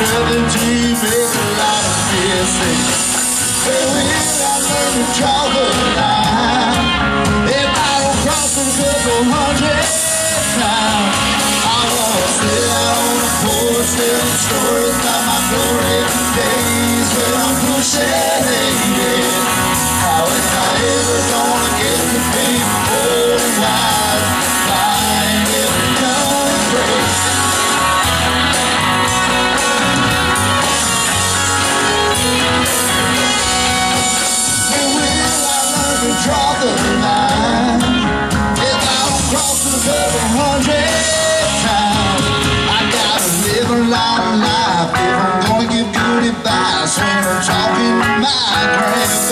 melody makes a lot of music. And I learned to travel.